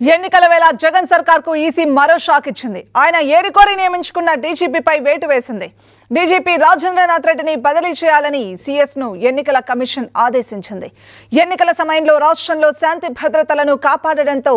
ఎన్నికల వేళ జగన్ సర్కార్కు ఈసీ మరో షాక్ ఇచ్చింది. ఆయన ఏరికోరి నియమించుకున్న డీజీపీపై వేటు వేసింది. డీజీపీ రాజేంద్రనాథ్ రెడ్డిని బదిలీ చేయాలని సీఎస్ను ఎన్నికల కమిషన్ ఆదేశించింది. ఎన్నికల సమయంలో రాష్ట్రంలో శాంతి భద్రతలను కాపాడడంతో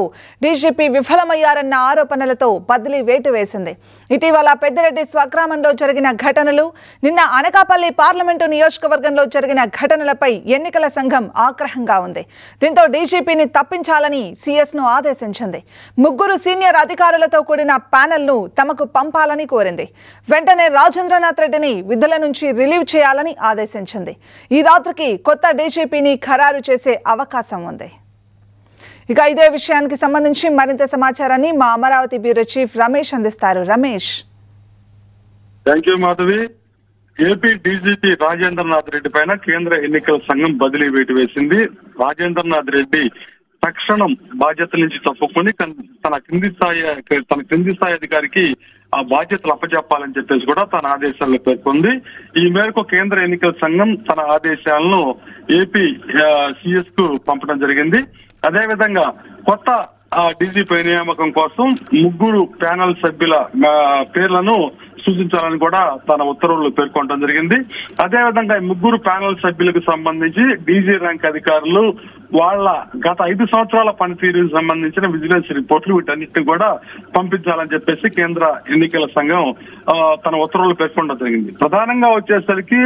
డీజీపీ విఫలమయ్యారన్న ఆరోపణలతో బదిలీ వేటు వేసింది ఇటీవల పెద్దిరెడ్డి స్వగ్రామంలో జరిగిన ఘటనలు నిన్న అనకాపల్లి పార్లమెంటు నియోజకవర్గంలో జరిగిన ఘటనలపై ఎన్నికల సంఘం ఆగ్రహంగా ఉంది. దీంతో డీజీపీని తప్పించాలని సీఎస్ను ఆదేశించింది. ముగ్గురు సీనియర్ అధికారులతో కూడిన ప్యానెల్ను తమకు పంపాలని కోరింది. వెంటనే రాజేంద్రనాథ్ రెడ్డిని విధుల నుంచి రిలీవ్ చేయాలని ఆదేశించింది. ఈ రాత్రికి కొత్త డీజీపీని ఖరారు చేసే అవకాశం ఉంది. ఇక ఇదే విషయానికి సంబంధించి మరింత సమాచారాన్ని మా అమరావతి బ్యూరో చీఫ్ రమేష్ అందిస్తారు. Ramesh. Thank you Madhavi. AP DGP Rajendranath Reddy పైన కేంద్ర ఎన్నికల సంఘం బదిలీ వేటు వేసింది. రాజేంద్రనాథ్ రెడ్డి తక్షణం బాధ్యత నుంచి తప్పుకొని తన కింది స్థాయి తన కింది స్థాయి అధికారికి ఆ బాధ్యతలు అప్పచెప్పాలని చెప్పేసి కూడా తన ఆదేశాల్లో పేర్కొంది. ఈ మేరకు కేంద్ర ఎన్నికల సంఘం తన ఆదేశాలను ఏపీ సిఎస్కు పంపడం జరిగింది. అదేవిధంగా కొత్త డీజీపీ నియామకం కోసం ముగ్గురు ప్యానల్ సభ్యుల పేర్లను సూచించాలని కూడా తన ఉత్తర్వులు పేర్కొనడం జరిగింది. అదేవిధంగా ఈ ముగ్గురు ప్యానల్ సభ్యులకు సంబంధించి డీజీ ర్యాంక్ అధికారులు వాళ్ళ గత ఐదు సంవత్సరాల పనితీరుకు సంబంధించిన విజిలెన్స్ రిపోర్ట్లు వీటన్నిటిని కూడా పంపించాలని చెప్పేసి కేంద్ర ఎన్నికల సంఘం తన ఉత్తర్వులు పేర్కొనడం జరిగింది. ప్రధానంగా వచ్చేసరికి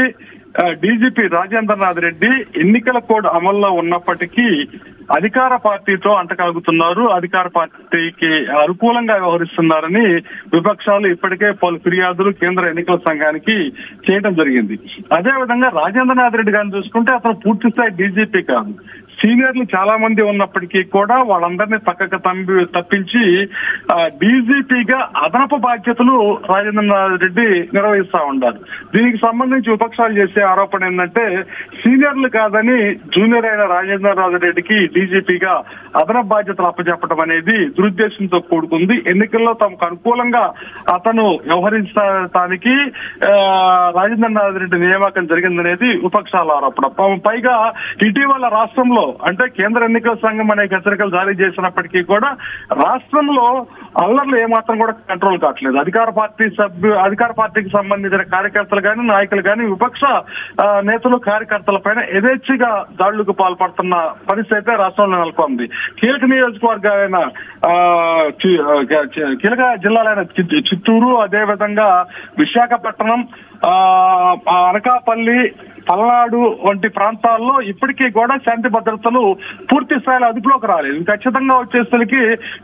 డీజీపీ రాజేంద్రనాథ్ రెడ్డి ఎన్నికల కోడ్ అమల్లో ఉన్నప్పటికీ అధికార పార్టీతో అంటకాగుతున్నారు. అధికార పార్టీకి అనుకూలంగా వ్యవహరిస్తున్నారని విపక్షాలు ఇప్పటికే పలు ఫిర్యాదులు కేంద్ర ఎన్నికల సంఘానికి చేయడం జరిగింది. అదే విధంగా రాజేంద్రనాథ్ రెడ్డి గారిని చూసుకుంటే అతను పూర్తి స్థాయి డీజీపీ కాదు. సీనియర్లు చాలా మంది ఉన్నప్పటికీ కూడా వాళ్ళందరినీ పక్కకు తంపి తప్పించి బీజేపీగా అదనపు బాధ్యతలు రాజేంద్రనాథ్ రెడ్డి నిర్వహిస్తా ఉన్నారు. దీనికి సంబంధించి విపక్షాలు చేసే ఆరోపణ ఏంటంటే సీనియర్లు కాదని జూనియర్ అయిన రాజేంద్రనాథ్ రెడ్డికి డీజీపీగా అదనపు బాధ్యతలు అప్పచెప్పడం అనేది దురుద్దేశంతో కూడుకుంది. ఎన్నికల్లో తమకు అనుకూలంగా అతను వ్యవహరించడానికి ఆ, రాజేంద్రనాథ్ రెడ్డి నియామకం జరిగిందనేది విపక్షాల ఆరోపణ. పైగా ఇటీవల రాష్ట్రంలో అంటే కేంద్ర ఎన్నికల సంఘం అనేక హెచ్చరికలు జారీ చేసినప్పటికీ కూడా రాష్ట్రంలో అల్లర్లు ఏమాత్రం కూడా కంట్రోల్ కావట్లేదు. అధికార పార్టీ సభ్యు అధికార పార్టీకి సంబంధించిన కార్యకర్తలు కానీ నాయకులు కానీ విపక్ష నేతలు కార్యకర్తల పైన యథేచ్ఛగా దాడులకు పాల్పడుతున్న పరిస్థితి అయితే రాష్ట్రంలో నెలకొంది. కీలక నియోజకవర్గాలైన ఆ, కీలక జిల్లాలైన చిత్తూరు అదే విధంగా విశాఖపట్నం ఆ, అనకాపల్లి పల్నాడు వంటి ప్రాంతాల్లో ఇప్పటికీ కూడా శాంతి భద్రతలు పూర్తి స్థాయిలో అదుపులోకి రాలేదు. ఖచ్చితంగా వచ్చేసరికి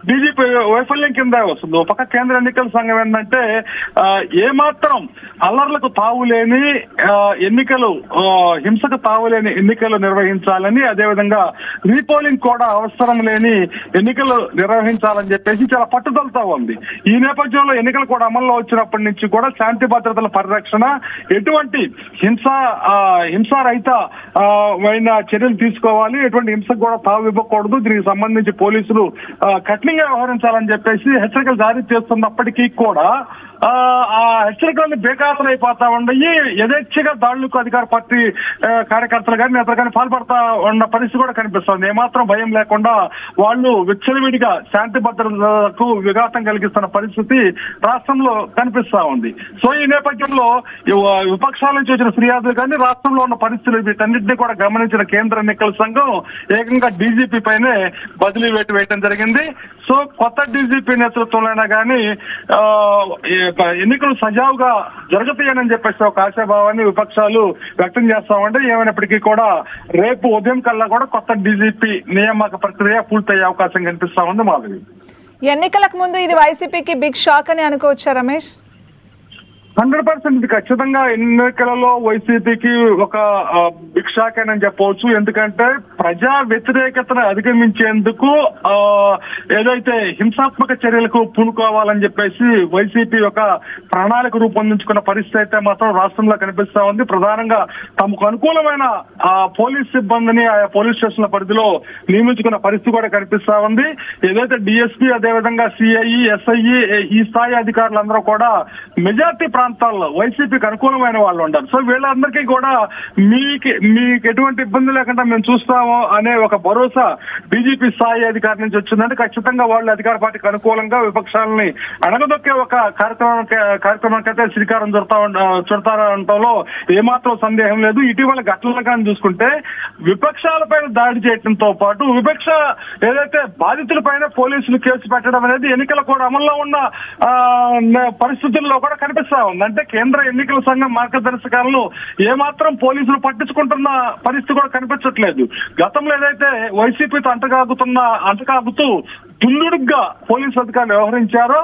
బీజేపీ వైఫల్యం కింద వస్తుంది. ఒక పక్క కేంద్ర ఎన్నికల సంఘం ఏంటంటే ఏమాత్రం అల్లర్లకు తావులేని ఎన్నికలు హింసకు తావులేని ఎన్నికలు నిర్వహించాలని అదేవిధంగా రీపోలింగ్ కూడా అవసరం లేని ఎన్నికలు నిర్వహించాలని చెప్పేసి చాలా పట్టుదలతో ఉంది. ఈ నేపథ్యంలో ఎన్నికలు కూడా అమల్లో వచ్చినప్పటి నుంచి కూడా శాంతి భద్రతల పరిరక్షణ ఎటువంటి హింస ఆ, హింసారహిత అయిన చర్యలు తీసుకోవాలి. ఎటువంటి హింసకు కూడా తావు ఇవ్వకూడదు. దీనికి సంబంధించి పోలీసులు కఠినంగా వ్యవహరించాలని చెప్పేసి హెచ్చరికలు జారీ చేస్తున్నప్పటికీ కూడా ఆ హెచ్చరికలన్నీ హెచ్చరికలను బేఖాతలు అయిపోతా ఉండయి యథేచ్ఛగా దాడులకు అధికార పార్టీ కార్యకర్తలు కానీ నేతలు కానీ పాల్పడతా ఉన్న పరిస్థితి కూడా కనిపిస్తుంది. ఏమాత్రం భయం లేకుండా వాళ్ళు విచ్చలవిడిగా శాంతి భద్రతలకు విఘాతం కలిగిస్తున్న పరిస్థితి రాష్ట్రంలో కనిపిస్తా ఉంది. సో ఈ నేపథ్యంలో విపక్షాల నుంచి వచ్చిన ఫిర్యాదులు కానీ రాష్ట్రంలో ఉన్న పరిస్థితులు వీటన్నిటిని కూడా గమనించిన కేంద్ర ఎన్నికల సంఘం ఏకంగా డీజీపీ పైనే బదిలీ వేటు వేయడం జరిగింది. సో కొత్త డీజీపీ నేతృత్వంలో కానీ ఎన్నికలు సజావుగా జరుగుతాయని చెప్పేసి ఒక ఆశాభావాన్ని విపక్షాలు వ్యక్తం చేస్తామంటే ఏమైనప్పటికీ కూడా రేపు ఉదయం కల్లా కూడా కొత్త డీజీపీ నియామక ప్రక్రియ పూర్తయ్యే అవకాశం కనిపిస్తా ఉంది మాధవి. ఎన్నికలకు ముందు ఇది వైసీపీకి బిగ్ షాక్ అని అనుకోవచ్చా రమేష్? హండ్రెడ్ పర్సెంట్ ఇది ఖచ్చితంగా ఎన్నికలలో వైసీపీకి ఒక ఆ, బిగ్ షాక్ అని చెప్పవచ్చు. ఎందుకంటే ప్రజా వ్యతిరేకతను అధిగమించేందుకు ఆ, ఏదైతే హింసాత్మక చర్యలకు పూనుకోవాలని చెప్పేసి వైసీపీ ఒక ప్రణాళిక రూపొందించుకున్న పరిస్థితి అయితే మాత్రం రాష్ట్రంలో కనిపిస్తా ఉంది. ప్రధానంగా తమకు అనుకూలమైన ఆ పోలీస్ సిబ్బందిని ఆయా పోలీస్ స్టేషన్ల పరిధిలో నియమించుకున్న పరిస్థితి కూడా కనిపిస్తా ఉంది. ఏదైతే డిఎస్పీ అదేవిధంగా సిఐఈ ఎస్ఐఈ ఈ స్థాయి అధికారులందరూ కూడా మెజార్టీ ప్రాంతాల్లో వైసీపీకి అనుకూలమైన వాళ్ళు ఉంటారు. సో వీళ్ళందరికీ కూడా మీకు మీకు ఎటువంటి ఇబ్బంది లేకుండా మేము చూస్తాము అనే ఒక భరోసా బీజేపీ స్థాయి అధికారి నుంచి వచ్చిందంటే ఖచ్చితంగా వాళ్ళు అధికార పార్టీకి అనుకూలంగా విపక్షాలని అణగదొక్కే ఒక కార్యక్రమం కార్యక్రమానికైతే శ్రీకారం చుడతా చుడతారంటంలో ఏమాత్రం సందేహం లేదు. ఇటీవల ఘటనలు కానీ చూసుకుంటే విపక్షాలపైన దాడి చేయడంతో పాటు విపక్ష ఏదైతే బాధితుల పైన పోలీసులు కేసు పెట్టడం అనేది ఎన్నికల కూడా అమల్లో ఉన్న ఆ, పరిస్థితుల్లో కూడా కనిపిస్తా ఉంది. అంటే కేంద్ర ఎన్నికల సంఘం మార్గదర్శకాలను ఏమాత్రం పోలీసులు పట్టించుకుంటున్న పరిస్థితి కూడా కనిపించట్లేదు. గతంలో ఏదైతే వైసీపీతో అంటగాగుతున్న అంటగాగుతూ దుందుడుగ్గా పోలీసు అధికారులు వ్యవహరించారో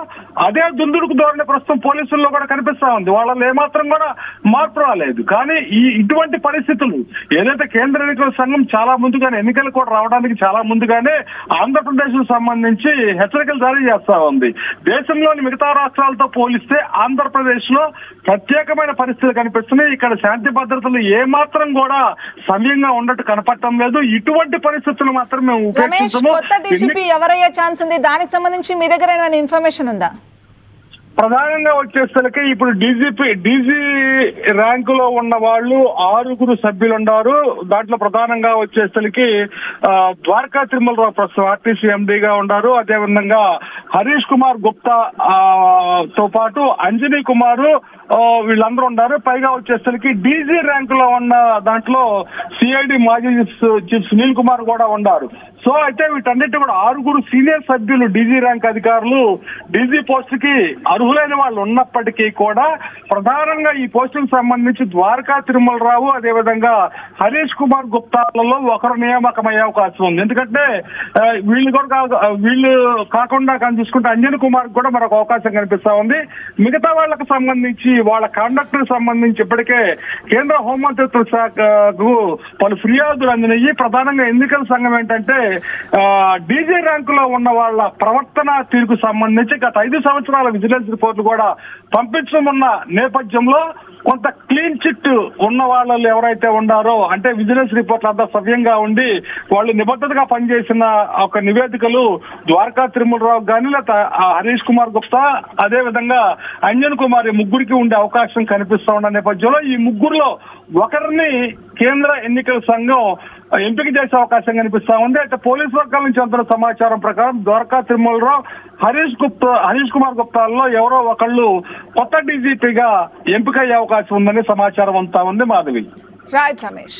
అదే దుందుడుకు ధోరణి ప్రస్తుతం పోలీసుల్లో కూడా కనిపిస్తా ఉంది. వాళ్ళలో ఏమాత్రం కూడా మార్పు రాలేదు. కానీ ఈ ఇటువంటి పరిస్థితులు ఏదైతే కేంద్ర ఎన్నికల సంఘం చాలా ముందుగానే ఎన్నికలు కూడా రావడానికి చాలా ముందుగానే ఆంధ్రప్రదేశ్కు సంబంధించి హెచ్చరికలు జారీ చేస్తా ఉంది. దేశంలోని మిగతా రాష్ట్రాలతో పోలిస్తే ఆంధ్రప్రదేశ్లో ప్రత్యేకమైన పరిస్థితులు కనిపిస్తున్నాయి. ఇక్కడ శాంతి భద్రతలు ఏమాత్రం కూడా సమయంగా ఉన్నట్టు కనపడటం లేదు. ఇటువంటి పరిస్థితులు మాత్రం మేము ఎవరయ్యే? ఛాన్స్ ఉంది. దానికి సంబంధించి మీ దగ్గర ఏమైనా ఇన్ఫర్మేషన్ ఉందా? ప్రధానంగా వచ్చేసరికి ఇప్పుడు డీజీపీ డీజీ ర్యాంకులో ఉన్న వాళ్ళు ఆరుగురు సభ్యులు ఉన్నారు దాంట్లో ప్రధానంగా వచ్చేసరికి ద్వారకా తిరుమలరావు ప్రస్తుతం ఆర్టీసీ ఎండీగా ఉన్నారు అదేవిధంగా హరీష్ కుమార్ గుప్తా తో పాటు అంజనీ కుమారు వీళ్ళందరూ ఉన్నారు పైగా వచ్చేసరికి డీజీ ర్యాంకులో ఉన్న దాంట్లో సిఐడి మాజీ చీఫ్ చీఫ్ సునీల్ కుమార్ కూడా ఉన్నారు సో అయితే వీటన్నిటి కూడా ఆరుగురు సీనియర్ సభ్యులు డీజీ ర్యాంక్ అధికారులు డీజీ పోస్ట్కి అర్హులైన వాళ్ళు ఉన్నప్పటికీ కూడా ప్రధానంగా ఈ పోస్టుకు సంబంధించి ద్వారకా తిరుమలరావు అదేవిధంగా హరీష్ కుమార్ గుప్తాలలో ఒకరు నియామకమయ్యే అవకాశం ఉంది. ఎందుకంటే వీళ్ళు కూడా వీళ్ళు కాకుండా కానీ చూసుకుంటే అంజన్ కుమార్ కూడా మరొక అవకాశం కనిపిస్తా ఉంది. మిగతా వాళ్ళకు సంబంధించి వాళ్ళ కాండక్ట్ సంబంధించి ఇప్పటికే కేంద్ర హోంమంత్రిత్వ శాఖకు పలు ఫిర్యాదులు అందినయి ప్రధానంగా ఎన్నికల సంఘం ఏంటంటే డీజీ ర్యాంకులో ఉన్న వాళ్ళ ప్రవర్తన తీరుకు సంబంధించి గత ఐదు సంవత్సరాల విజిలెన్స్ రిపోర్టులు కూడా పంపించనున్న నేపథ్యంలో కొంత క్లీన్ చిట్ ఉన్న వాళ్ళు ఎవరైతే ఉన్నారో అంటే విజిలెన్స్ రిపోర్ట్లు అంతా సవ్యంగా ఉండి వాళ్ళు నిబద్ధతగా పనిచేసిన ఒక నివేదికలు ద్వారకా తిరుమలరావు గాని లేదా హరీష్ కుమార్ గుప్తా అదే విధంగా అంజన్ కుమార్ ముగ్గురికి ఉండే అవకాశం కనిపిస్తా ఉన్న నేపథ్యంలో ఈ ముగ్గురులో ఒకరిని కేంద్ర ఎన్నికల సంఘం ఎంపిక చేసే అవకాశం కనిపిస్తా ఉంది. అయితే పోలీస్ వర్గాల నుంచి అందుతున్న సమాచారం ప్రకారం ద్వారకా తిరుమలరావు హరీష్ గుప్తా హరీష్ కుమార్ గుప్తాల్లో ఎవరో ఒకళ్ళు కొత్త డీజీపీగా ఎంపికయ్యే అవకాశం ఉందని సమాచారం అంతా ఉంది మాధవి. రైట్ రమేష్